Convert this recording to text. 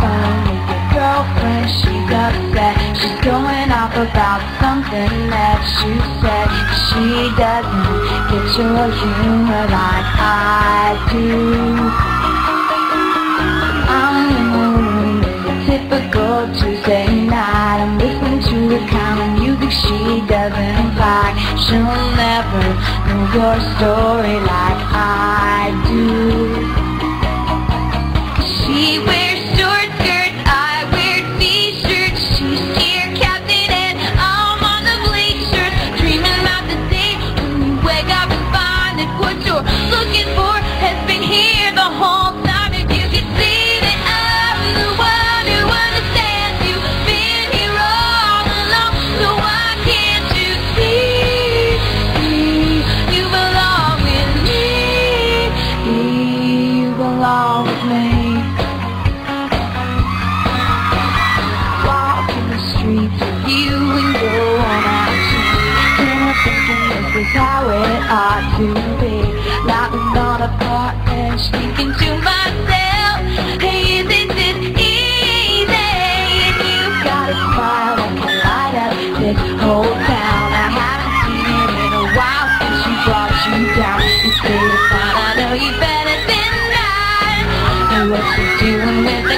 your girlfriend, she's upset She's going off about something that you said She doesn't get your humor like I do I'm in the room, typical Tuesday night I'm listening to the kind of music she doesn't like She'll never know your story like I do. Walking the whole time If and thinking to myself, hey, this easy. You got a smile that can light up this whole town. I haven't seen in a while brought you down. I know you better than that. And what you're doing with